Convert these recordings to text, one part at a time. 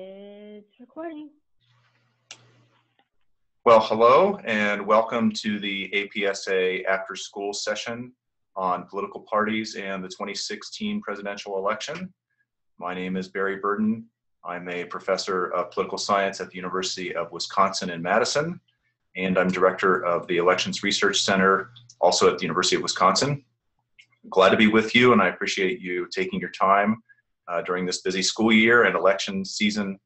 It's recording. Well, hello and welcome to the APSA after school session on political parties and the 2016 presidential election. My name is Barry Burden. I'm a professor of political science at the University of Wisconsin in Madison, and I'm director of the Elections Research Center, also at the University of Wisconsin. glad to be with you, and I appreciate you taking your time uh, during this busy school year and election season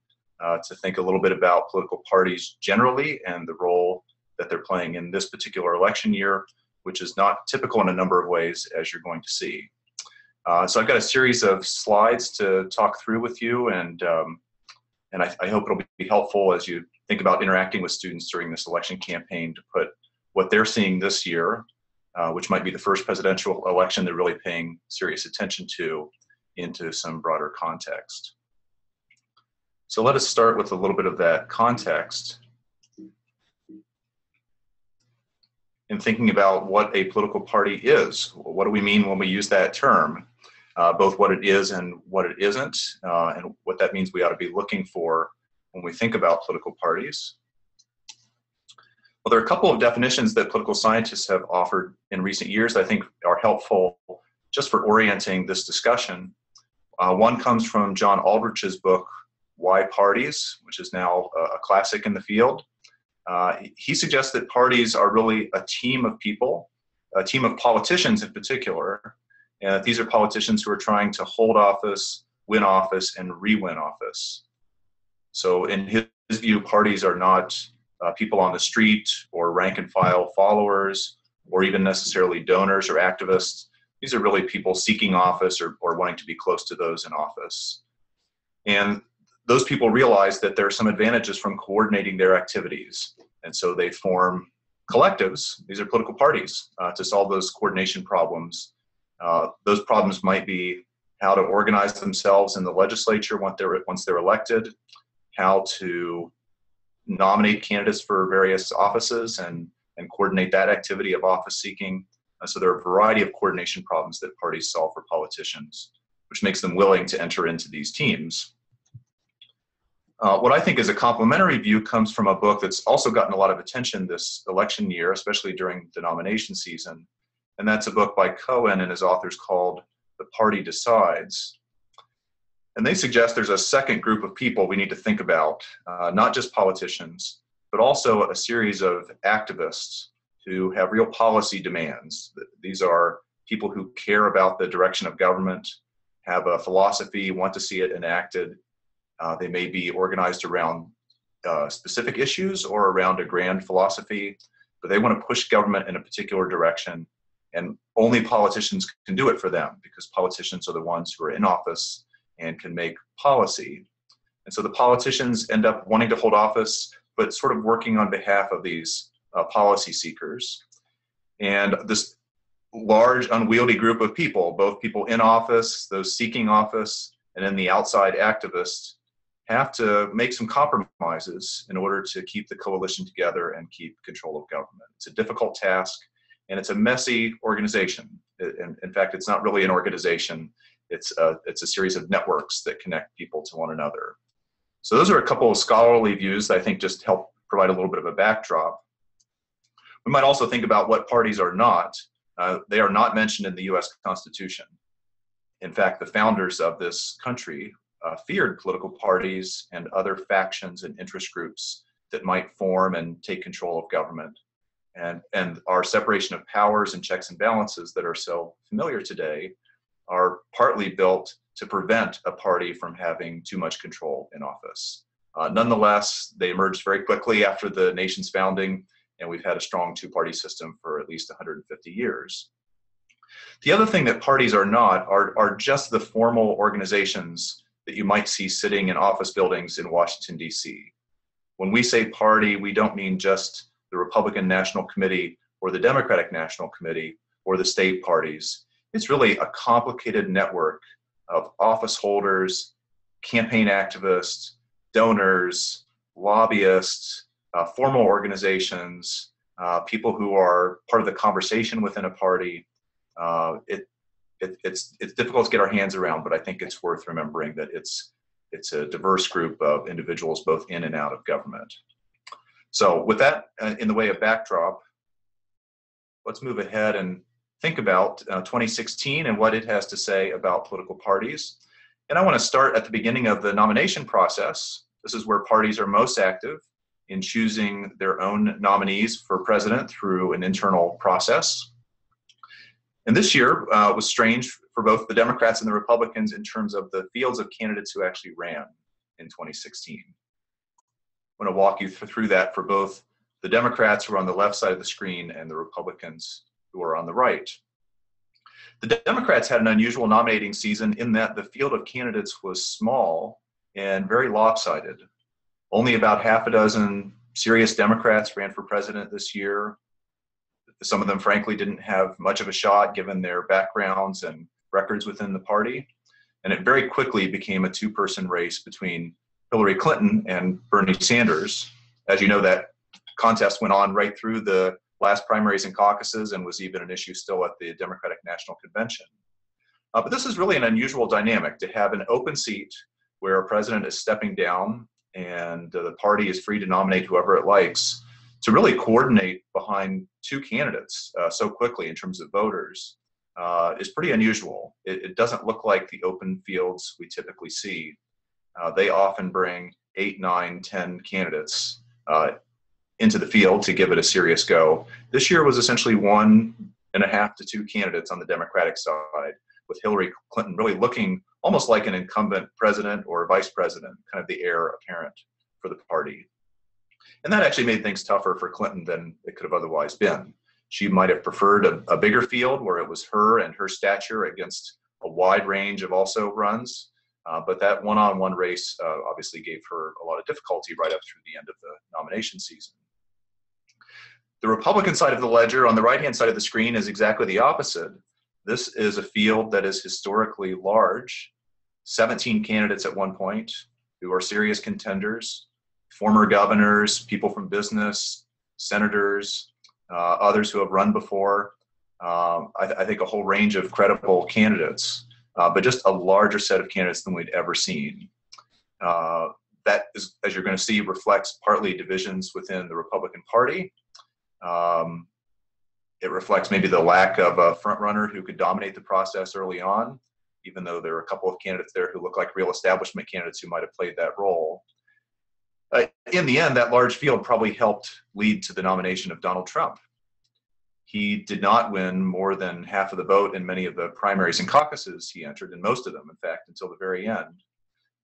uh, to think a little bit about political parties generally and the role that they're playing in this particular election year, which is not typical in a number of ways, as you're going to see. Uh, so I've got a series of slides to talk through with you, and um, and I, I, hope it'll be helpful as you think about interacting with students during this election campaign to put what they're seeing this year, uh, which might be the first presidential election they're really paying serious attention to, into some broader context. So let us start with a little bit of that context in thinking about what a political party is. What do we mean when we use that term? Uh, both what it is and what it isn't, uh, and what that means we ought to be looking for when we think about political parties. Well, there are a couple of definitions that political scientists have offered in recent years that I think are helpful just for orienting this discussion. Uh, one comes from John Aldrich's book, Why Parties, which is now a classic in the field. Uh, he suggests that parties are really a team of people, a team of politicians in particular, and that these are politicians who are trying to hold office, win office, and re win office. So, in his view, parties are not uh, people on the street or rank and file followers or even necessarily donors or activists these are really people seeking office or, or wanting to be close to those in office. And those people realize that there are some advantages from coordinating their activities. And so they form collectives, these are political parties, uh, to solve those coordination problems. Uh, those problems might be how to organize themselves in the legislature once they're, once they're elected, how to nominate candidates for various offices and, and coordinate that activity of office seeking, uh, so there are a variety of coordination problems that parties solve for politicians, which makes them willing to enter into these teams. Uh, what I think is a complementary view comes from a book that's also gotten a lot of attention this election year, especially during the nomination season. And that's a book by Cohen and his authors called The Party Decides. And they suggest there's a second group of people we need to think about, uh, not just politicians, but also a series of activists who have real policy demands. These are people who care about the direction of government, have a philosophy, want to see it enacted. Uh, they may be organized around uh, specific issues or around a grand philosophy, but they want to push government in a particular direction. And only politicians can do it for them because politicians are the ones who are in office and can make policy. And so the politicians end up wanting to hold office, but sort of working on behalf of these uh, policy seekers. And this large, unwieldy group of people, both people in office, those seeking office, and then the outside activists, have to make some compromises in order to keep the coalition together and keep control of government. It's a difficult task, and it's a messy organization. In, in fact, it's not really an organization. It's a, it's a series of networks that connect people to one another. So those are a couple of scholarly views that I think just help provide a little bit of a backdrop. We might also think about what parties are not. Uh, they are not mentioned in the US Constitution. In fact, the founders of this country uh, feared political parties and other factions and interest groups that might form and take control of government. And, and our separation of powers and checks and balances that are so familiar today are partly built to prevent a party from having too much control in office. Uh, nonetheless, they emerged very quickly after the nation's founding and we've had a strong two party system for at least 150 years. The other thing that parties are not are, are just the formal organizations that you might see sitting in office buildings in Washington, D.C. When we say party, we don't mean just the Republican National Committee or the Democratic National Committee or the state parties. It's really a complicated network of office holders, campaign activists, donors, lobbyists, uh, formal organizations, uh, people who are part of the conversation within a party. Uh, it, it, it's, it's difficult to get our hands around, but I think it's worth remembering that it's, it's a diverse group of individuals both in and out of government. So with that uh, in the way of backdrop, let's move ahead and think about uh, 2016 and what it has to say about political parties. And I want to start at the beginning of the nomination process. This is where parties are most active in choosing their own nominees for president through an internal process. And this year uh, was strange for both the Democrats and the Republicans in terms of the fields of candidates who actually ran in 2016. I'm going to walk you through that for both the Democrats who are on the left side of the screen and the Republicans who are on the right. The Democrats had an unusual nominating season in that the field of candidates was small and very lopsided. Only about half a dozen serious Democrats ran for president this year. Some of them, frankly, didn't have much of a shot given their backgrounds and records within the party. And it very quickly became a two person race between Hillary Clinton and Bernie Sanders. As you know, that contest went on right through the last primaries and caucuses and was even an issue still at the Democratic National Convention. Uh, but this is really an unusual dynamic to have an open seat where a president is stepping down and uh, the party is free to nominate whoever it likes to really coordinate behind two candidates uh, so quickly in terms of voters uh, is pretty unusual. It, it, doesn't look like the open fields we typically see. Uh, they often bring eight, nine, ten candidates uh, into the field to give it a serious go. This year was essentially one and a half to two candidates on the Democratic side, with Hillary Clinton really looking almost like an incumbent president or vice president, kind of the heir apparent for the party. And that actually made things tougher for Clinton than it could have otherwise been. She might have preferred a, a bigger field where it was her and her stature against a wide range of also runs. Uh, but that one on one race uh, obviously gave her a lot of difficulty right up through the end of the nomination season. The Republican side of the ledger on the right hand side of the screen is exactly the opposite. This is a field that is historically large 17 candidates at one point who are serious contenders former governors, people from business, senators, uh, others who have run before. Um, I, th- I, think a whole range of credible candidates, uh, but just a larger set of candidates than we'd ever seen. Uh, that is, as you're going to see, reflects partly divisions within the Republican Party. Um, it reflects maybe the lack of a front runner who could dominate the process early on, even though there are a couple of candidates there who look like real establishment candidates who might have played that role uh, in the end, that large field probably helped lead to the nomination of Donald Trump. He did not win more than half of the vote in many of the primaries and caucuses he entered, in most of them, in fact, until the very end.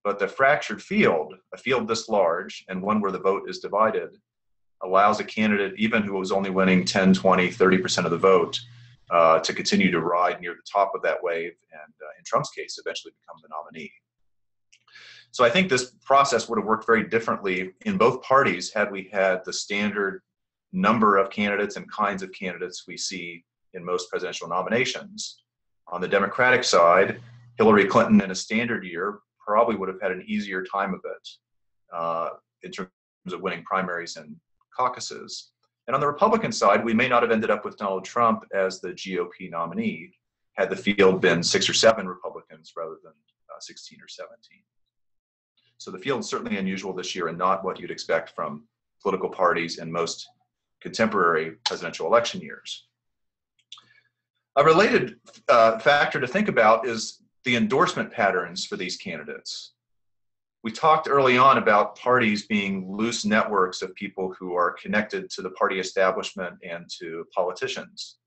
But the fractured field, a field this large and one where the vote is divided, allows a candidate, even who was only winning 10, 20, 30% of the vote, uh, to continue to ride near the top of that wave and, uh, in Trump's case, eventually become the nominee. So I think this process would have worked very differently in both parties had we had the standard number of candidates and kinds of candidates we see in most presidential nominations. On the Democratic side, Hillary Clinton in a standard year probably would have had an easier time of it uh, in terms of winning primaries and caucuses. And on the Republican side, we may not have ended up with Donald Trump as the GOP nominee had the field been six or seven Republicans rather than uh, 16 or 17. So the field is certainly unusual this year and not what you'd expect from political parties in most contemporary presidential election years. A related uh, factor to think about is the endorsement patterns for these candidates. We talked early on about parties being loose networks of people who are connected to the party establishment and to politicians.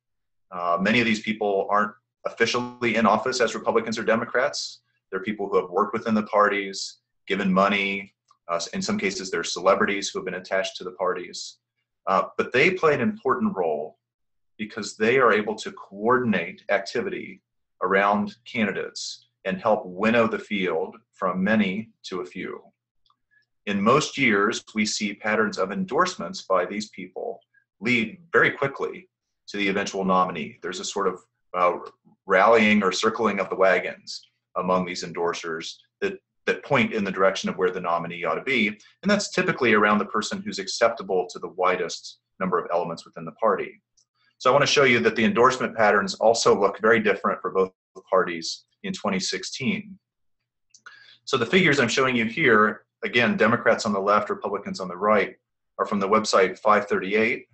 Uh, many of these people aren't officially in office as Republicans or Democrats. They're people who have worked within the parties, given money. Uh, in some cases, they're celebrities who have been attached to the parties. Uh, but they play an important role because they are able to coordinate activity around candidates and help winnow the field from many to a few. In most years, we see patterns of endorsements by these people lead very quickly to the eventual nominee. There's a sort of uh, rallying or circling of the wagons among these endorsers that that point in the direction of where the nominee ought to be. And that's typically around the person who's acceptable to the widest number of elements within the party. So I want to show you that the endorsement patterns also look very different for both parties in 2016. So the figures I'm showing you here, again, Democrats on the left, Republicans on the right, are from the website 538.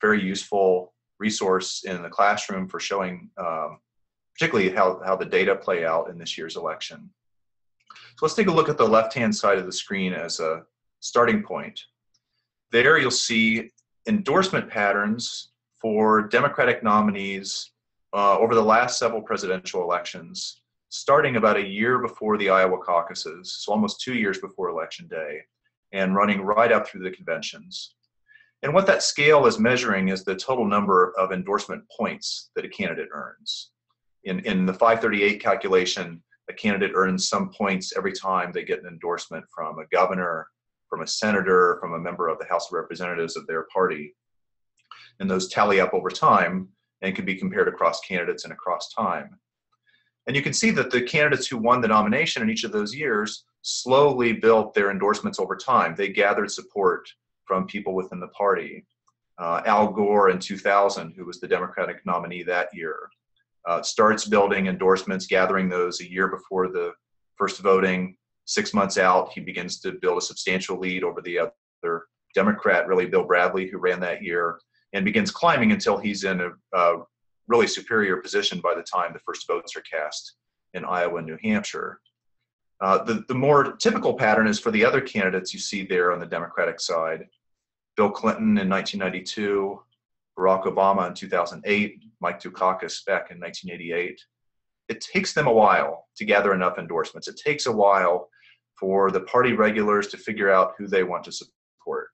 Very useful resource in the classroom for showing um, particularly how, how the data play out in this year's election. So let's take a look at the left-hand side of the screen as a starting point. There you'll see endorsement patterns for Democratic nominees uh, over the last several presidential elections, starting about a year before the Iowa caucuses, so almost two years before Election Day, and running right up through the conventions. And what that scale is measuring is the total number of endorsement points that a candidate earns. In, in the 538 calculation, a candidate earns some points every time they get an endorsement from a governor, from a senator, from a member of the House of Representatives of their party. And those tally up over time and can be compared across candidates and across time. And you can see that the candidates who won the nomination in each of those years slowly built their endorsements over time. They gathered support from people within the party. Uh, Al Gore in 2000, who was the Democratic nominee that year, uh, starts building endorsements, gathering those a year before the first voting. Six months out, he begins to build a substantial lead over the other Democrat, really Bill Bradley, who ran that year, and begins climbing until he's in a, a really superior position by the time the first votes are cast in Iowa and New Hampshire. Uh, the, the more typical pattern is for the other candidates you see there on the Democratic side. Bill Clinton in 1992, Barack Obama in 2008, Mike Dukakis back in 1988. It takes them a while to gather enough endorsements. It takes a while for the party regulars to figure out who they want to support.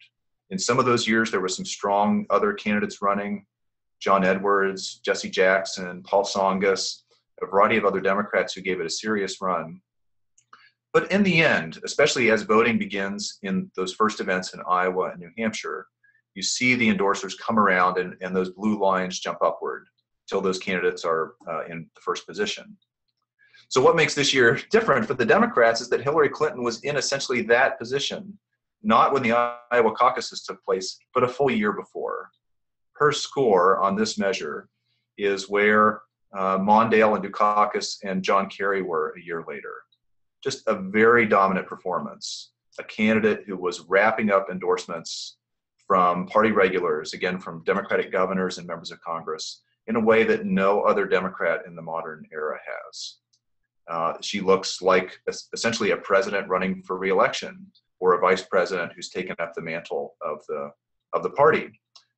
In some of those years, there were some strong other candidates running John Edwards, Jesse Jackson, Paul Tsongas, a variety of other Democrats who gave it a serious run. But in the end, especially as voting begins in those first events in Iowa and New Hampshire, you see the endorsers come around and, and those blue lines jump upward until those candidates are uh, in the first position. So, what makes this year different for the Democrats is that Hillary Clinton was in essentially that position, not when the Iowa caucuses took place, but a full year before. Her score on this measure is where uh, Mondale and Dukakis and John Kerry were a year later just a very dominant performance. A candidate who was wrapping up endorsements from party regulars, again, from Democratic governors and members of Congress, in a way that no other Democrat in the modern era has. Uh, she looks like essentially a president running for reelection or a vice president who's taken up the mantle of the of the party.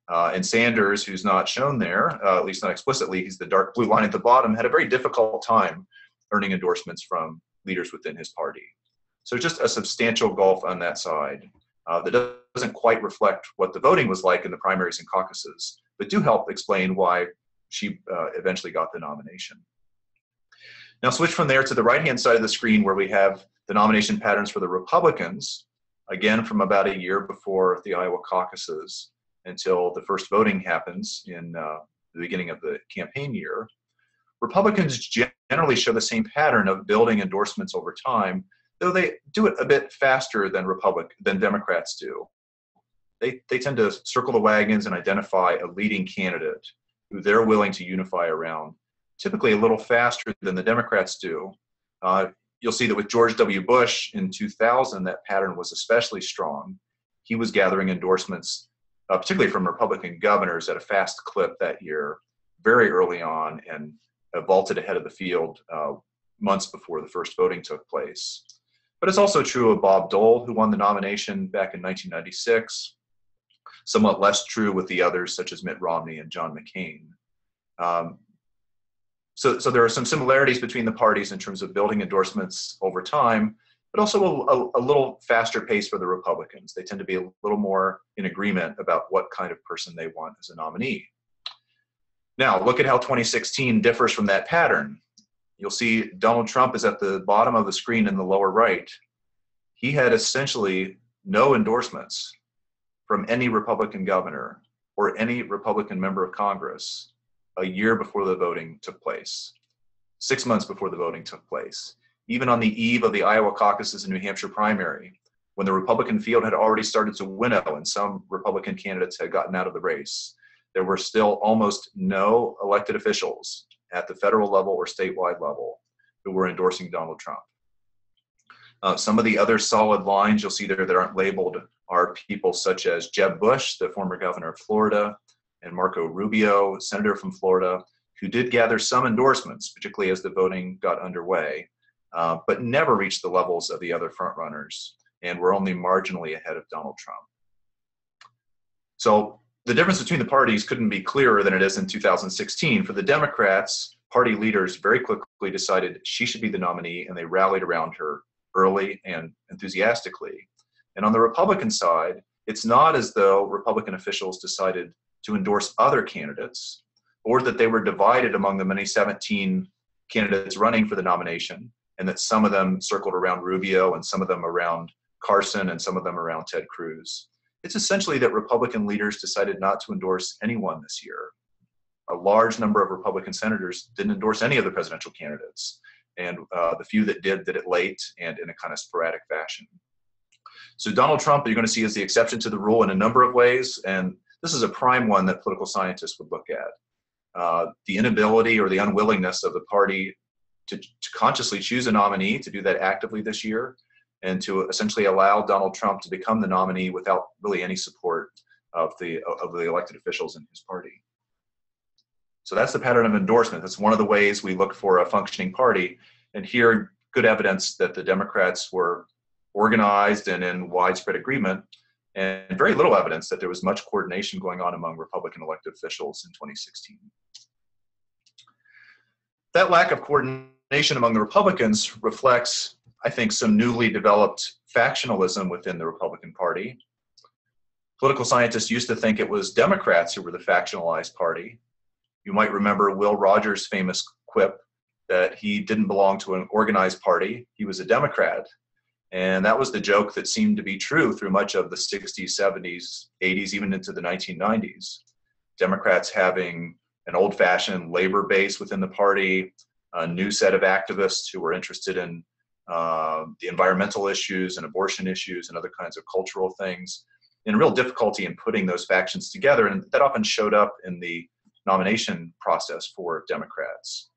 Uh, and Sanders, who's not shown there, uh, at least not explicitly, he's the dark blue line at the bottom, had a very difficult time earning endorsements from leaders within his party. So just a substantial gulf on that side uh, that doesn't quite reflect what the voting was like in the primaries and caucuses, but do help explain why she uh, eventually got the nomination. Now switch from there to the right-hand side of the screen where we have the nomination patterns for the Republicans, again from about a year before the Iowa caucuses until the first voting happens in uh, the beginning of the campaign year. Republicans generally show the same pattern of building endorsements over time, though they do it a bit faster than Republic than Democrats do. They, they tend to circle the wagons and identify a leading candidate who they're willing to unify around, typically a little faster than the Democrats do. Uh, you'll see that with George W. Bush in 2000, that pattern was especially strong. He was gathering endorsements, uh, particularly from Republican governors, at a fast clip that year, very early on, and uh, vaulted ahead of the field uh, months before the first voting took place. But it's also true of Bob Dole, who won the nomination back in 1996. Somewhat less true with the others, such as Mitt Romney and John McCain. Um, so, so there are some similarities between the parties in terms of building endorsements over time, but also a, a, little faster pace for the Republicans. They tend to be a little more in agreement about what kind of person they want as a nominee. Now, look at how 2016 differs from that pattern. You'll see Donald Trump is at the bottom of the screen in the lower right. He had essentially no endorsements from any Republican governor or any Republican member of Congress a year before the voting took place, six months before the voting took place. Even on the eve of the Iowa caucuses and New Hampshire primary, when the Republican field had already started to winnow and some Republican candidates had gotten out of the race, there were still almost no elected officials at the federal level or statewide level who were endorsing Donald Trump. Uh, some of the other solid lines you'll see there that aren't labeled are people such as Jeb Bush, the former governor of Florida, and Marco Rubio, senator from Florida, who did gather some endorsements, particularly as the voting got underway, uh, but never reached the levels of the other frontrunners and were only marginally ahead of Donald Trump. So the difference between the parties couldn't be clearer than it is in 2016. For the Democrats, party leaders very quickly decided she should be the nominee, and they rallied around her early and enthusiastically. And on the Republican side, it's not as though Republican officials decided to endorse other candidates or that they were divided among the many 17 candidates running for the nomination and that some of them circled around Rubio and some of them around Carson and some of them around Ted Cruz. It's essentially that Republican leaders decided not to endorse anyone this year. A large number of Republican senators didn't endorse any of the presidential candidates, and uh, the few that did did it late and in a kind of sporadic fashion. So Donald Trump, you're going to see, is the exception to the rule in a number of ways, and this is a prime one that political scientists would look at. Uh, the inability or the unwillingness of the party to, to consciously choose a nominee to do that actively this year and to essentially allow Donald Trump to become the nominee without really any support of the of the elected officials in his party. So that's the pattern of endorsement. That's one of the ways we look for a functioning party. And here, good evidence that the Democrats were organized and in widespread agreement, and very little evidence that there was much coordination going on among Republican elected officials in 2016. That lack of coordination among the Republicans reflects I think, some newly developed factionalism within the Republican Party. Political scientists used to think it was Democrats who were the factionalized party. You might remember Will Rogers' famous quip that he didn't belong to an organized party, he was a Democrat. And that was the joke that seemed to be true through much of the 60s, 70s, 80s, even into the 1990s. Democrats having an old fashioned labor base within the party, a new set of activists who were interested in uh, the environmental issues and abortion issues and other kinds of cultural things, and real difficulty in putting those factions together. And that often showed up in the nomination process for Democrats.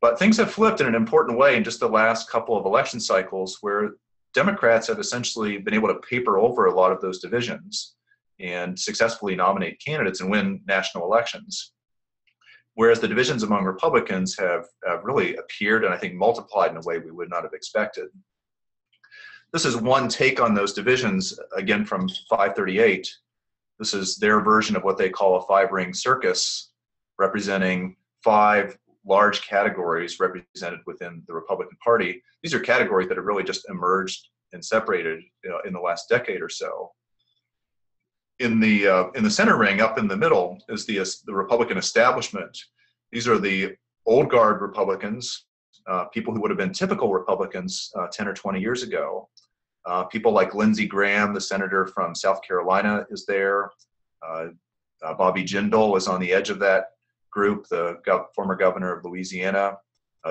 But things have flipped in an important way in just the last couple of election cycles where Democrats have essentially been able to paper over a lot of those divisions and successfully nominate candidates and win national elections whereas the divisions among Republicans have, have really appeared and I think multiplied in a way we would not have expected. This is one take on those divisions, again from 538. This is their version of what they call a five ring circus, representing five large categories represented within the Republican Party. These are categories that have really just emerged and separated you know, in the last decade or so in the uh, in the center ring up in the middle is the the Republican establishment. These are the old guard Republicans, uh, people who would have been typical Republicans uh, 10 or 20 years ago. Uh, people like Lindsey Graham, the senator from South Carolina, is there. Uh, uh, Bobby Jindal is on the edge of that group, the gov- former governor of Louisiana.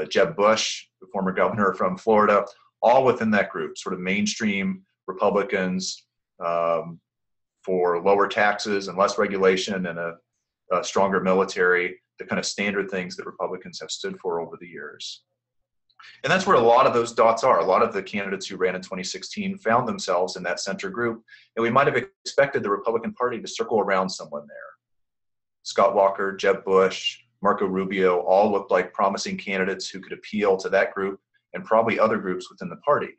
Jeb Bush, the former governor from Florida, all within that group, sort of mainstream Republicans, um, for lower taxes and less regulation and a, a stronger military, the kind of standard things that Republicans have stood for over the years. And that's where a lot of those dots are. A lot of the candidates who ran in 2016 found themselves in that center group, and we might have expected the Republican Party to circle around someone there. Scott Walker, Jeb Bush, Marco Rubio all looked like promising candidates who could appeal to that group and probably other groups within the party.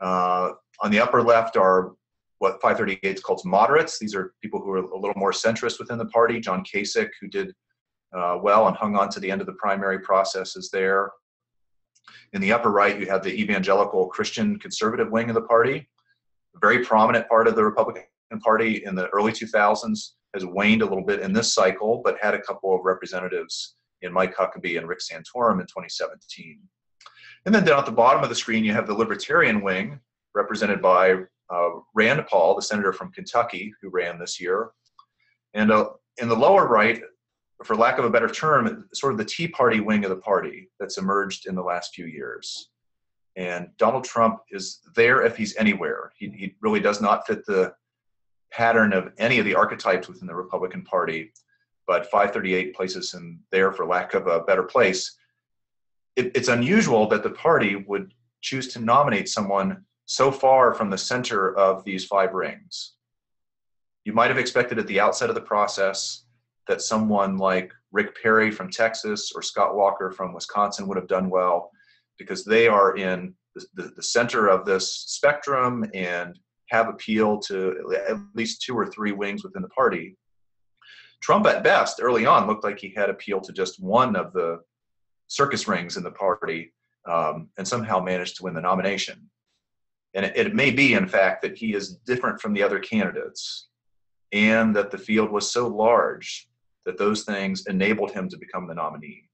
Uh, on the upper left are what 538 calls moderates. These are people who are a little more centrist within the party. John Kasich, who did uh, well and hung on to the end of the primary process, is there. In the upper right, you have the evangelical Christian conservative wing of the party. A very prominent part of the Republican Party in the early 2000s has waned a little bit in this cycle, but had a couple of representatives in Mike Huckabee and Rick Santorum in 2017. And then down at the bottom of the screen, you have the libertarian wing, represented by Rand Paul, the senator from Kentucky who ran this year. And uh, in the lower right, for lack of a better term, sort of the Tea Party wing of the party that's emerged in the last few years. And Donald Trump is there if he's anywhere. He, he really does not fit the pattern of any of the archetypes within the Republican Party, but 538 places him there for lack of a better place. It, it's unusual that the party would choose to nominate someone so far from the center of these five rings? You might have expected at the outset of the process that someone like Rick Perry from Texas or Scott Walker from Wisconsin would have done well because they are in the, the, the center of this spectrum and have appeal to at least two or three wings within the party. Trump, at best, early on, looked like he had appeal to just one of the circus rings in the party um, and somehow managed to win the nomination. And it, it may be, in fact, that he is different from the other candidates and that the field was so large that those things enabled him to become the nominee.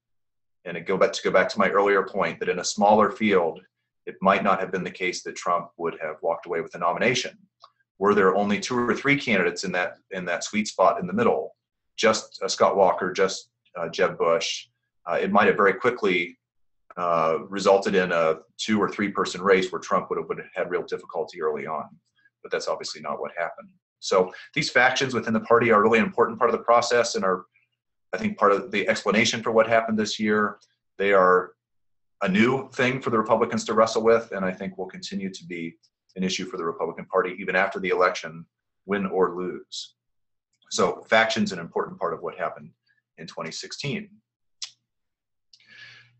And it go back to go back to my earlier point that in a smaller field, it might not have been the case that Trump would have walked away with the nomination. Were there only two or three candidates in that in that sweet spot in the middle, just uh, Scott Walker, just uh, Jeb Bush, uh, it might have very quickly uh, resulted in a two or three person race where Trump would have, would have had real difficulty early on. But that's obviously not what happened. So these factions within the party are really an important part of the process and are, I think, part of the explanation for what happened this year. They are a new thing for the Republicans to wrestle with, and I think will continue to be an issue for the Republican Party even after the election, win or lose. So, faction's an important part of what happened in 2016.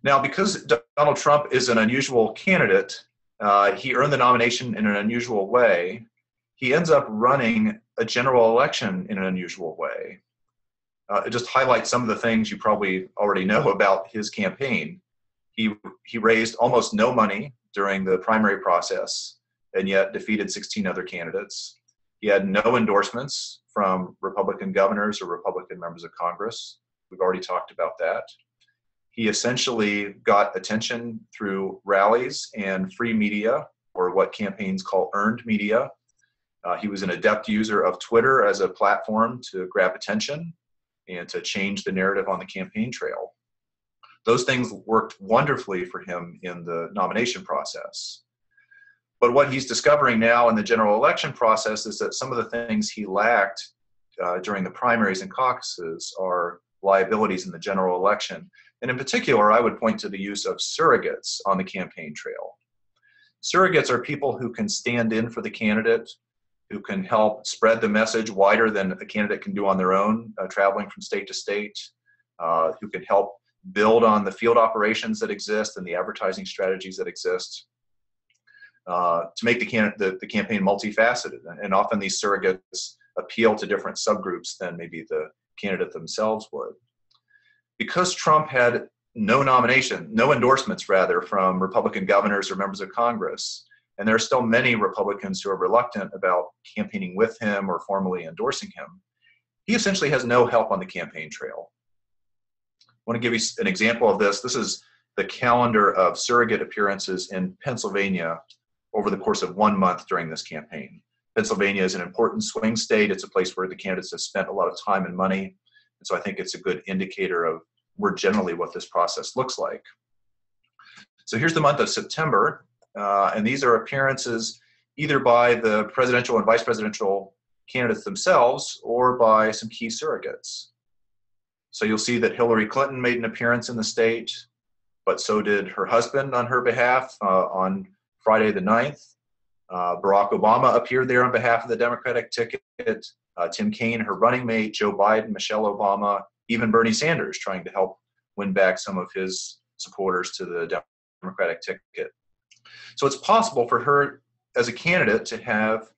Now, because Donald Trump is an unusual candidate, uh, he earned the nomination in an unusual way. He ends up running a general election in an unusual way. Uh, it just highlights some of the things you probably already know about his campaign. He, he raised almost no money during the primary process and yet defeated 16 other candidates. He had no endorsements from Republican governors or Republican members of Congress. We've already talked about that. He essentially got attention through rallies and free media, or what campaigns call earned media. Uh, he was an adept user of Twitter as a platform to grab attention and to change the narrative on the campaign trail those things worked wonderfully for him in the nomination process. But what he's discovering now in the general election process is that some of the things he lacked uh, during the primaries and caucuses are liabilities in the general election. And in particular, I would point to the use of surrogates on the campaign trail. Surrogates are people who can stand in for the candidate, who can help spread the message wider than a candidate can do on their own, uh, traveling from state to state, uh, who can help build on the field operations that exist and the advertising strategies that exist uh, to make the, can- the, the campaign multifaceted. And often these surrogates appeal to different subgroups than maybe the candidate themselves would. Because Trump had no nomination, no endorsements rather, from Republican governors or members of Congress, and there are still many Republicans who are reluctant about campaigning with him or formally endorsing him, he essentially has no help on the campaign trail. I want to give you an example of this. This is the calendar of surrogate appearances in Pennsylvania over the course of one month during this campaign. Pennsylvania is an important swing state. It's a place where the candidates have spent a lot of time and money. And so I think it's a good indicator of more generally what this process looks like. So here's the month of September, uh, and these are appearances either by the presidential and vice presidential candidates themselves or by some key surrogates. So you'll see that Hillary Clinton made an appearance in the state, but so did her husband on her behalf uh, on Friday the 9th. Uh, Barack Obama appeared there on behalf of the Democratic ticket. Uh, Tim Kaine, her running mate, Joe Biden, Michelle Obama, even Bernie Sanders trying to help win back some of his supporters to the Democratic ticket. So it's possible for her as a candidate to have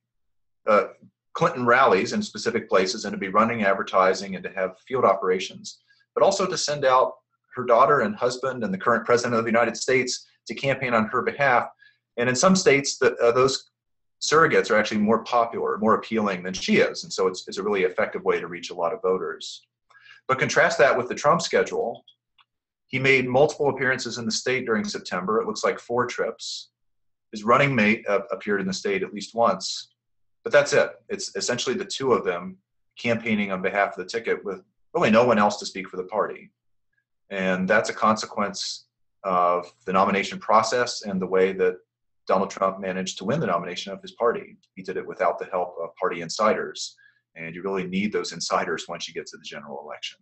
uh, Clinton rallies in specific places and to be running advertising and to have field operations, but also to send out her daughter and husband and the current president of the United States to campaign on her behalf. And in some states, the, uh, those surrogates are actually more popular, more appealing than she is. And so it's, it's a really effective way to reach a lot of voters. But contrast that with the Trump schedule. He made multiple appearances in the state during September. It looks like four trips. His running mate uh, appeared in the state at least once. But that's it. It's essentially the two of them campaigning on behalf of the ticket with really no one else to speak for the party. And that's a consequence of the nomination process and the way that Donald Trump managed to win the nomination of his party. He did it without the help of party insiders. And you really need those insiders once you get to the general election.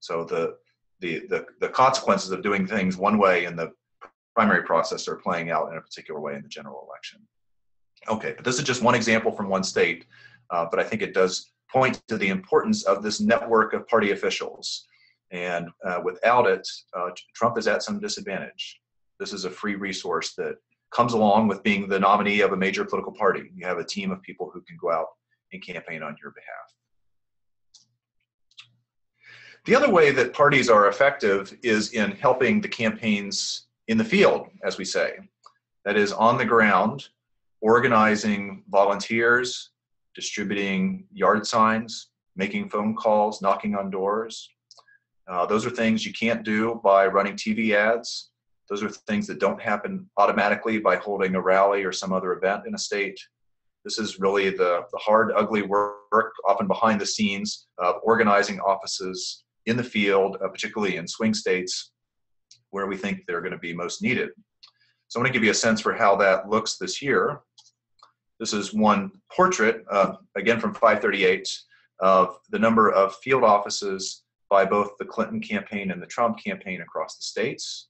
So the the the, the consequences of doing things one way in the primary process are playing out in a particular way in the general election. Okay, but this is just one example from one state, uh, but I think it does point to the importance of this network of party officials. And uh, without it, uh, Trump is at some disadvantage. This is a free resource that comes along with being the nominee of a major political party. You have a team of people who can go out and campaign on your behalf. The other way that parties are effective is in helping the campaigns in the field, as we say. That is, on the ground, organizing volunteers, distributing yard signs, making phone calls, knocking on doors. Uh, those are things you can't do by running TV ads. Those are things that don't happen automatically by holding a rally or some other event in a state. This is really the, the hard, ugly work, often behind the scenes, of organizing offices in the field, uh, particularly in swing states where we think they're going to be most needed. So I want to give you a sense for how that looks this year. This is one portrait, uh, again from 538, of the number of field offices by both the Clinton campaign and the Trump campaign across the states.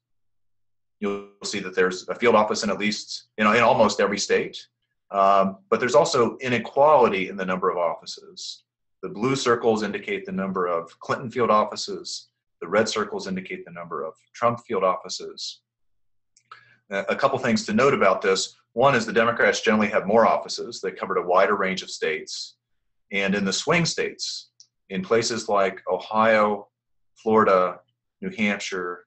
You'll see that there's a field office in at least, you know, in almost every state. Um, but there's also inequality in the number of offices. The blue circles indicate the number of Clinton field offices. The red circles indicate the number of Trump field offices. A couple things to note about this. One is the Democrats generally have more offices. They covered a wider range of states. And in the swing states, in places like Ohio, Florida, New Hampshire,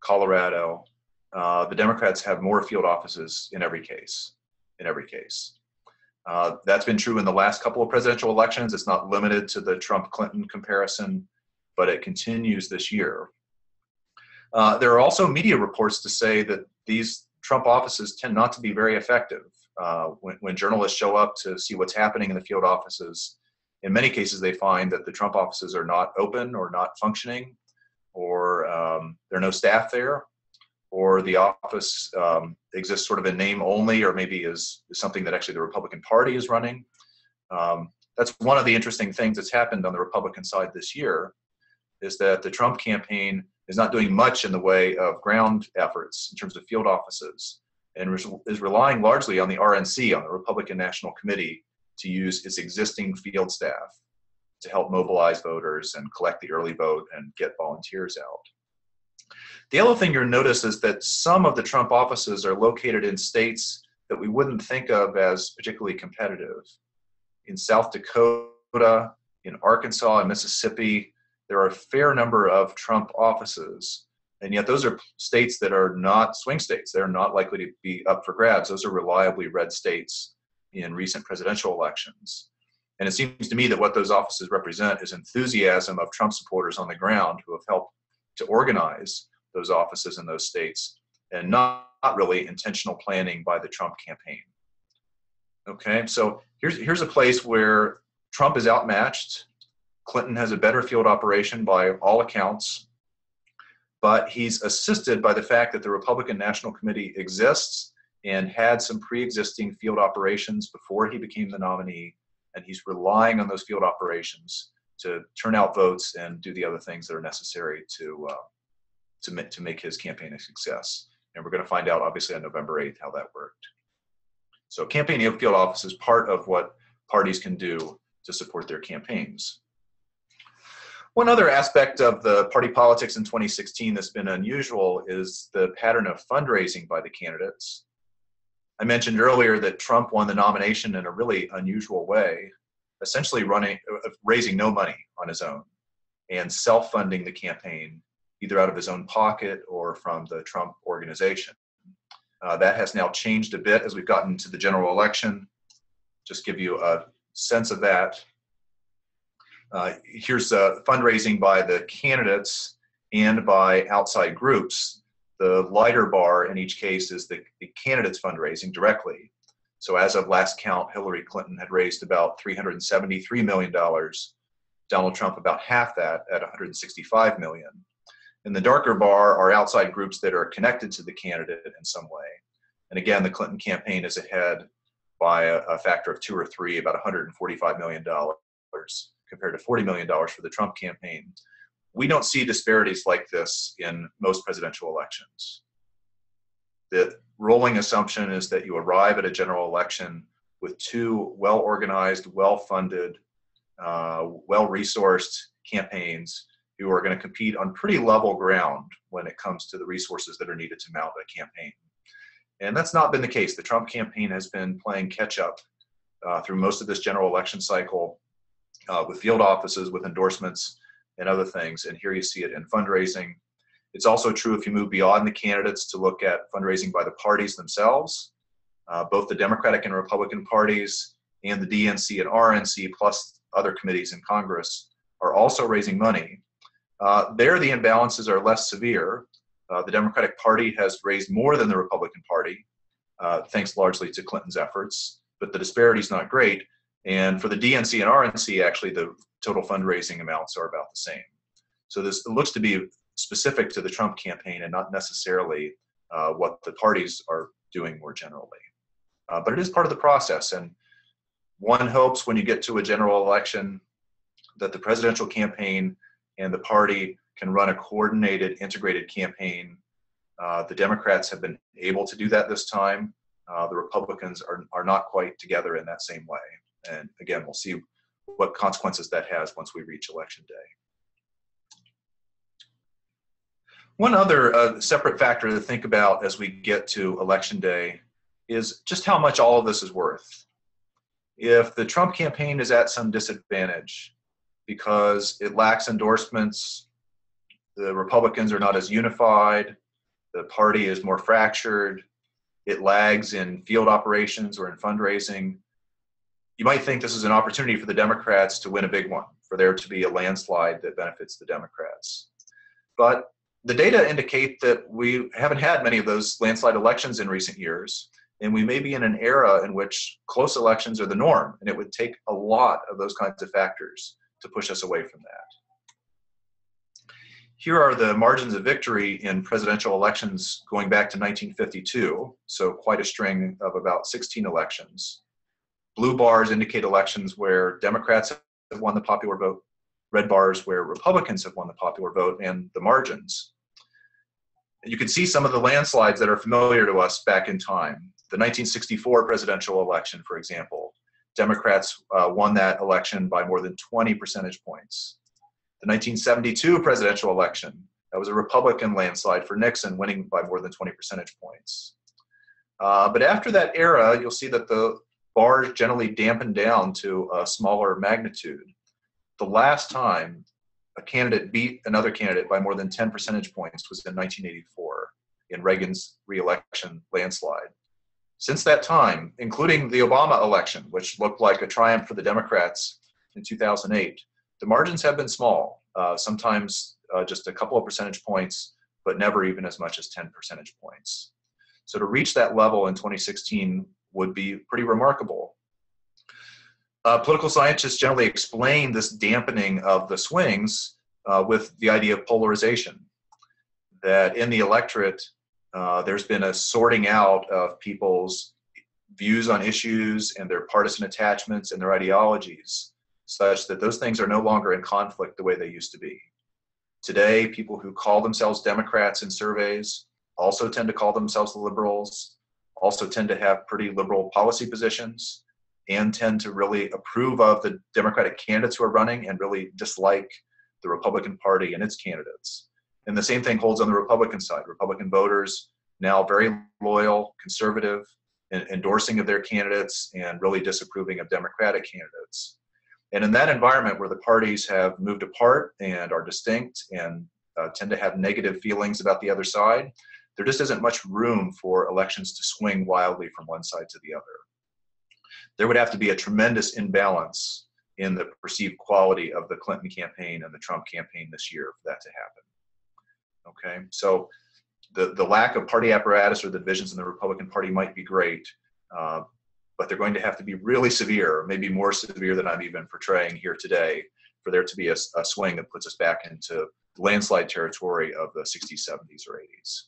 Colorado, uh, the Democrats have more field offices in every case. In every case. Uh, that's been true in the last couple of presidential elections. It's not limited to the Trump Clinton comparison, but it continues this year. Uh, there are also media reports to say that these Trump offices tend not to be very effective. Uh, when, when, journalists show up to see what's happening in the field offices, in many cases they find that the Trump offices are not open or not functioning, or um, there are no staff there, or the office um, exists sort of in name only, or maybe is, is, something that actually the Republican Party is running. Um, that's one of the interesting things that's happened on the Republican side this year, is that the Trump campaign is not doing much in the way of ground efforts in terms of field offices, and is relying largely on the RNC, on the Republican National Committee, to use its existing field staff to help mobilize voters and collect the early vote and get volunteers out. The other thing you'll notice is that some of the Trump offices are located in states that we wouldn't think of as particularly competitive. In South Dakota, in Arkansas, and Mississippi, there are a fair number of Trump offices. And yet, those are states that are not swing states. They're not likely to be up for grabs. Those are reliably red states in recent presidential elections. And it seems to me that what those offices represent is enthusiasm of Trump supporters on the ground who have helped to organize those offices in those states and not, not really intentional planning by the Trump campaign. Okay, so here's, here's a place where Trump is outmatched. Clinton has a better field operation by all accounts, but he's assisted by the fact that the Republican National Committee exists and had some pre existing field operations before he became the nominee, and he's relying on those field operations to turn out votes and do the other things that are necessary to uh, to make, to make his campaign a success. And we're going to find out, obviously, on November 8th how that worked. So, campaign field office is part of what parties can do to support their campaigns. One other aspect of the party politics in 2016 that's been unusual is the pattern of fundraising by the candidates. I mentioned earlier that Trump won the nomination in a really unusual way, essentially running, uh, raising no money on his own and self-funding the campaign either out of his own pocket or from the Trump organization. Uh, that has now changed a bit as we've gotten to the general election. Just give you a sense of that. Uh, here's uh, fundraising by the candidates and by outside groups. The lighter bar in each case is the, the candidates fundraising directly. So as of last count, Hillary Clinton had raised about $373 million. Donald Trump about half that at 165 million. In the darker bar are outside groups that are connected to the candidate in some way. And again, the Clinton campaign is ahead by a, a factor of two or three, about $145 million compared to $40 million for the Trump campaign. We don't see disparities like this in most presidential elections. The rolling assumption is that you arrive at a general election with two well organized, well funded, uh, well resourced campaigns who are going to compete on pretty level ground when it comes to the resources that are needed to mount a campaign. And that's not been the case. The Trump campaign has been playing catch up uh, through most of this general election cycle uh, with field offices, with endorsements, and other things. And here you see it in fundraising. It's also true if you move beyond the candidates to look at fundraising by the parties themselves. Uh, both the Democratic and Republican parties and the DNC and RNC, plus other committees in Congress, are also raising money. Uh, there, the imbalances are less severe. Uh, the Democratic Party has raised more than the Republican Party, uh, thanks largely to Clinton's efforts, but the disparity is not great. And for the DNC and RNC, actually, the total fundraising amounts are about the same. So this looks to be specific to the Trump campaign and not necessarily uh, what the parties are doing more generally. Uh, but it is part of the process. And one hopes when you get to a general election that the presidential campaign and the party can run a coordinated, integrated campaign. Uh, the Democrats have been able to do that this time. Uh, the Republicans are, are not quite together in that same way. And again, we'll see what consequences that has once we reach election day. One other uh, separate factor to think about as we get to election day is just how much all of this is worth. If the Trump campaign is at some disadvantage because it lacks endorsements, the Republicans are not as unified, the party is more fractured, it lags in field operations or in fundraising, you might think this is an opportunity for the Democrats to win a big one, for there to be a landslide that benefits the Democrats. But the data indicate that we haven't had many of those landslide elections in recent years, and we may be in an era in which close elections are the norm, and it would take a lot of those kinds of factors to push us away from that. Here are the margins of victory in presidential elections going back to 1952, so quite a string of about 16 elections. Blue bars indicate elections where Democrats have won the popular vote, red bars where Republicans have won the popular vote, and the margins. And you can see some of the landslides that are familiar to us back in time. The 1964 presidential election, for example, Democrats uh, won that election by more than 20 percentage points. The 1972 presidential election, that was a Republican landslide for Nixon, winning by more than 20 percentage points. Uh, but after that era, you'll see that the bars generally dampen down to a smaller magnitude. The last time a candidate beat another candidate by more than 10 percentage points was in 1984 in Reagan's reelection landslide. Since that time, including the Obama election, which looked like a triumph for the Democrats in 2008, the margins have been small, uh, sometimes uh, just a couple of percentage points, but never even as much as 10 percentage points. So to reach that level in 2016 would be pretty remarkable. Uh, political scientists generally explain this dampening of the swings uh, with the idea of polarization. That in the electorate, uh, there's been a sorting out of people's views on issues and their partisan attachments and their ideologies, such that those things are no longer in conflict the way they used to be. Today, people who call themselves Democrats in surveys also tend to call themselves liberals also tend to have pretty liberal policy positions and tend to really approve of the Democratic candidates who are running and really dislike the Republican Party and its candidates. And the same thing holds on the Republican side. Republican voters now very loyal, conservative, endorsing of their candidates and really disapproving of Democratic candidates. And in that environment where the parties have moved apart and are distinct and uh, tend to have negative feelings about the other side, there just isn't much room for elections to swing wildly from one side to the other. There would have to be a tremendous imbalance in the perceived quality of the Clinton campaign and the Trump campaign this year for that to happen. Okay, so the, the lack of party apparatus or the divisions in the Republican Party might be great, uh, but they're going to have to be really severe, maybe more severe than I'm even portraying here today, for there to be a, a swing that puts us back into landslide territory of the 60s, 70s, or 80s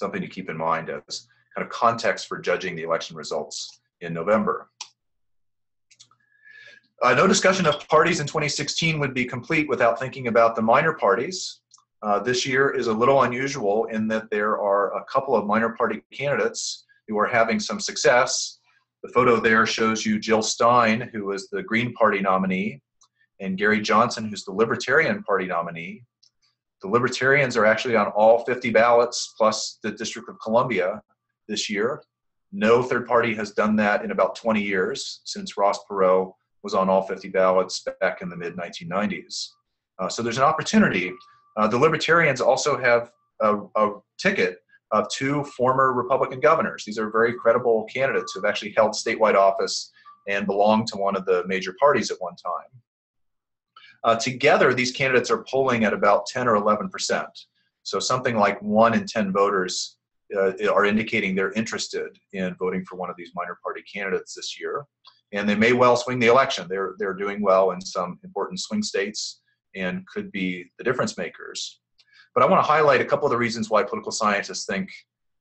something to keep in mind as kind of context for judging the election results in November. Uh, no discussion of parties in 2016 would be complete without thinking about the minor parties. uh, this year is a little unusual in that there are a couple of minor party candidates who are having some success. The photo there shows you Jill Stein, who is the Green Party nominee, and Gary Johnson, who's the Libertarian Party nominee. The Libertarians are actually on all 50 ballots plus the District of Columbia this year. No third party has done that in about 20 years since Ross Perot was on all 50 ballots back in the mid 1990s. Uh, so there's an opportunity. Uh, the Libertarians also have a, a ticket of two former Republican governors. These are very credible candidates who have actually held statewide office and belonged to one of the major parties at one time. Uh, together, these candidates are polling at about 10 or 11 percent. So something like one in 10 voters uh, are indicating they're interested in voting for one of these minor party candidates this year. And they may well swing the election. They're, they're doing well in some important swing states and could be the difference makers. But I want to highlight a couple of the reasons why political scientists think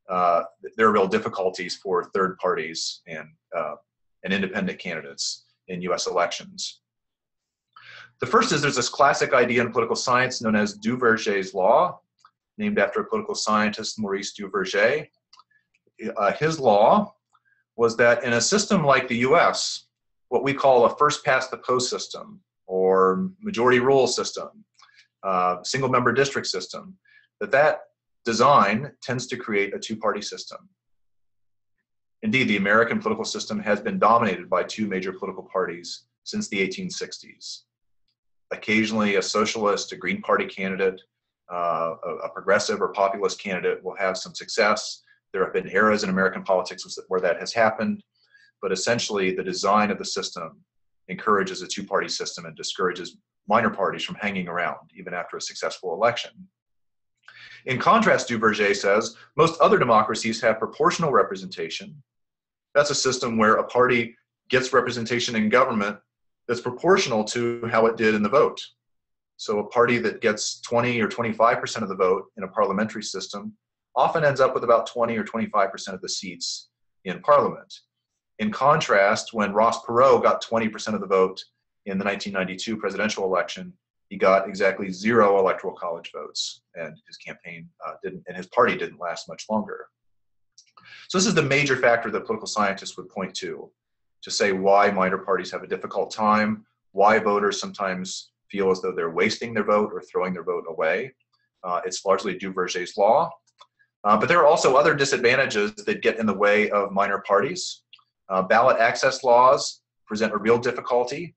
uh, there are real difficulties for third parties and, uh, and independent candidates in US elections. The first is there's this classic idea in political science known as Duverger's law, named after a political scientist, Maurice Duverger. Uh, his law was that in a system like the US, what we call a first past the post system or majority rule system, uh, single member district system, that that design tends to create a two party system. Indeed, the American political system has been dominated by two major political parties since the 1860s occasionally a socialist, a Green Party candidate, uh, a, a, progressive or populist candidate will have some success. There have been eras in American politics where that has happened, but essentially the design of the system encourages a two party system and discourages minor parties from hanging around even after a successful election. In contrast, Duverger says most other democracies have proportional representation. That's a system where a party gets representation in government that's proportional to how it did in the vote. So a party that gets 20 or 25% of the vote in a parliamentary system often ends up with about 20 or 25% of the seats in parliament. In contrast, when Ross Perot got 20% of the vote in the 1992 presidential election, he got exactly zero electoral college votes, and his campaign uh, didn't, and his party didn't last much longer. So this is the major factor that political scientists would point to to say why minor parties have a difficult time, why voters sometimes feel as though they're wasting their vote or throwing their vote away. Uh, it's largely Duverger's law. Uh, but there are also other disadvantages that get in the way of minor parties. Uh, ballot access laws present a real difficulty.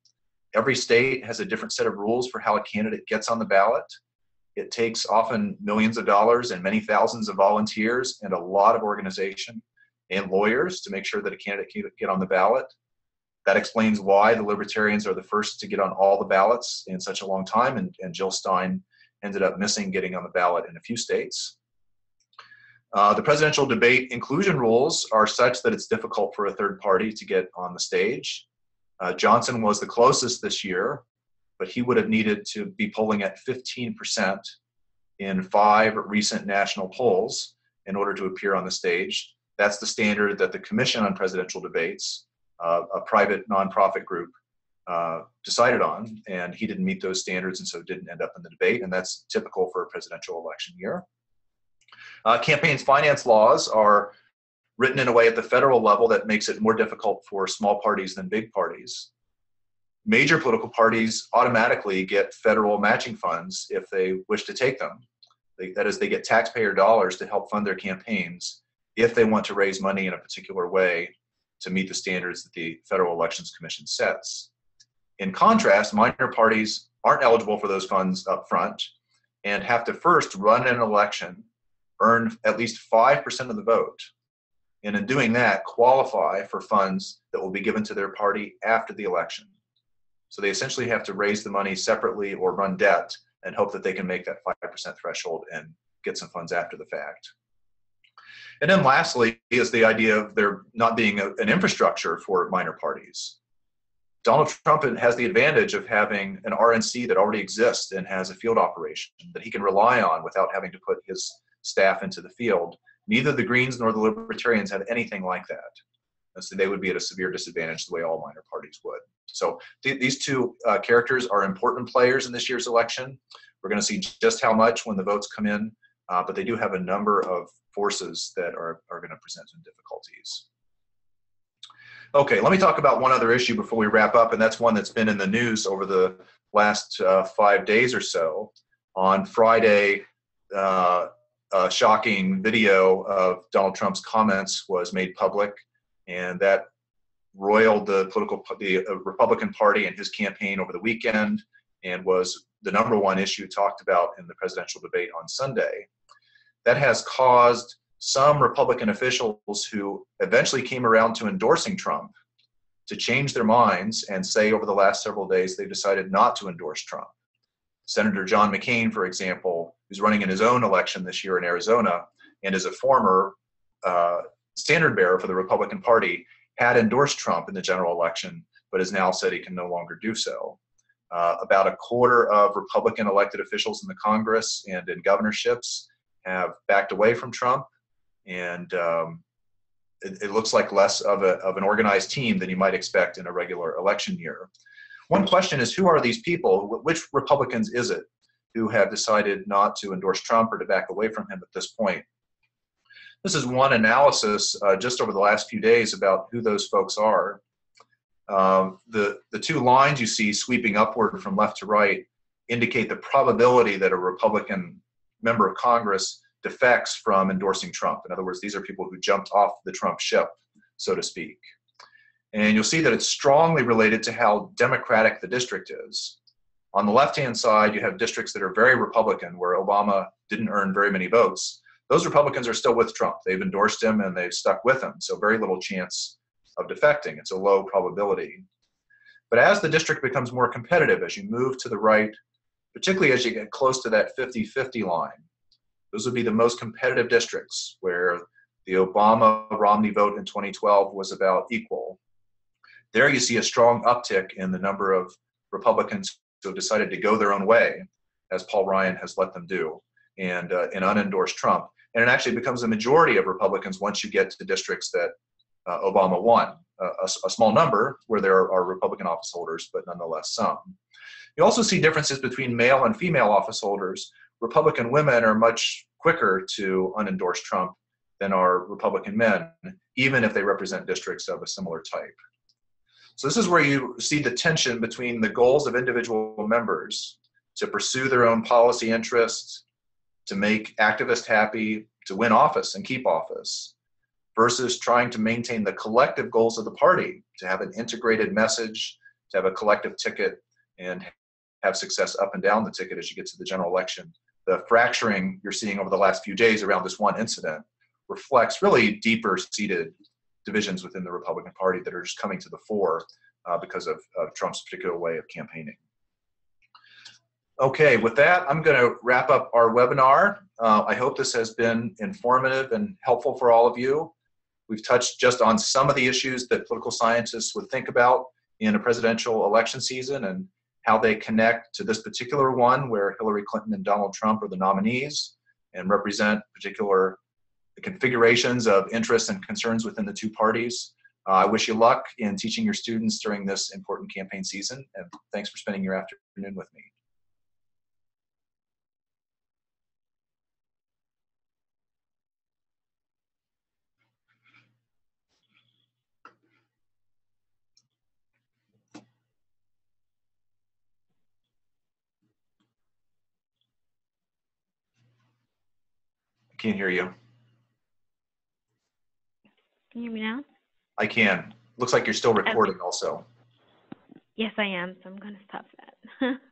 Every state has a different set of rules for how a candidate gets on the ballot. It takes often millions of dollars and many thousands of volunteers and a lot of organization and lawyers to make sure that a candidate can get on the ballot. That explains why the Libertarians are the first to get on all the ballots in such a long time, and, and Jill Stein ended up missing getting on the ballot in a few states. Uh, the presidential debate inclusion rules are such that it's difficult for a third party to get on the stage. Uh, Johnson was the closest this year, but he would have needed to be polling at 15% in five recent national polls in order to appear on the stage. That's the standard that the Commission on Presidential Debates, uh, a private nonprofit group, uh, decided on, and he didn't meet those standards and so didn't end up in the debate, and that's typical for a presidential election year. Uh, campaigns finance laws are written in a way at the federal level that makes it more difficult for small parties than big parties. Major political parties automatically get federal matching funds if they wish to take them. They, that is, they get taxpayer dollars to help fund their campaigns if they want to raise money in a particular way to meet the standards that the Federal Elections Commission sets. In contrast, minor parties aren't eligible for those funds up front and have to first run an election, earn at least 5% of the vote, and in doing that, qualify for funds that will be given to their party after the election. So they essentially have to raise the money separately or run debt and hope that they can make that 5% threshold and get some funds after the fact. And then lastly is the idea of there not being a, an infrastructure for minor parties. Donald Trump has the advantage of having an RNC that already exists and has a field operation that he can rely on without having to put his staff into the field. Neither the Greens nor the Libertarians have anything like that. So they would be at a severe disadvantage the way all minor parties would. So th- these two uh, characters are important players in this year's election. We're going to see just how much when the votes come in, uh, but they do have a number of forces that are, are going to present some difficulties. Okay, let me talk about one other issue before we wrap up, and that's one that's been in the news over the last uh, five days or so. On Friday, uh, a shocking video of Donald Trump's comments was made public, and that roiled the political the uh, Republican Party and his campaign over the weekend, and was the number one issue talked about in the presidential debate on Sunday. That has caused some Republican officials who eventually came around to endorsing Trump to change their minds and say over the last several days they've decided not to endorse Trump. Senator John McCain, for example, who's running in his own election this year in Arizona and is a former uh, standard bearer for the Republican Party, had endorsed Trump in the general election, but has now said he can no longer do so. Uh, about a quarter of Republican elected officials in the Congress and in governorships have backed away from Trump, and um, it, it, looks like less of, a, of an organized team than you might expect in a regular election year. One question is who are these people? Which Republicans is it who have decided not to endorse Trump or to back away from him at this point? This is one analysis uh, just over the last few days about who those folks are. Uh, the, the two lines you see sweeping upward from left to right indicate the probability that a Republican member of Congress defects from endorsing Trump. In other words, these are people who jumped off the Trump ship, so to speak. And you'll see that it's strongly related to how democratic the district is. On the left hand side, you have districts that are very Republican, where Obama didn't earn very many votes. Those Republicans are still with Trump. They've endorsed him and they've stuck with him, so very little chance of defecting. It's a low probability. But as the district becomes more competitive, as you move to the right, particularly as you get close to that 50 50 line, those would be the most competitive districts where the Obama Romney vote in 2012 was about equal. There you see a strong uptick in the number of Republicans who have decided to go their own way, as Paul Ryan has let them do, and, uh, and unendorsed Trump. And it actually becomes a majority of Republicans once you get to districts that uh, Obama won. Uh, a, a, small number where there are Republican office holders, but nonetheless some. You also see differences between male and female office holders. Republican women are much quicker to unendorse Trump than are Republican men, even if they represent districts of a similar type. So this is where you see the tension between the goals of individual members to pursue their own policy interests, to make activists happy, to win office and keep office, versus trying to maintain the collective goals of the party, to have an integrated message, to have a collective ticket, and have success up and down the ticket as you get to the general election. The fracturing you're seeing over the last few days around this one incident reflects really deeper seated divisions within the Republican Party that are just coming to the fore uh, because of, of, Trump's particular way of campaigning. Okay, with that, I'm going to wrap up our webinar. Uh, I hope this has been informative and helpful for all of you. We've touched just on some of the issues that political scientists would think about in a presidential election season and how they connect to this particular one where Hillary Clinton and Donald Trump are the nominees and represent particular configurations of interests and concerns within the two parties. Uh, I wish you luck in teaching your students during this important campaign season, and thanks for spending your afternoon with me. I can't hear you. Can you hear me now? I can. Looks like you're still recording okay. also. Yes, I am. So I'm going to stop that.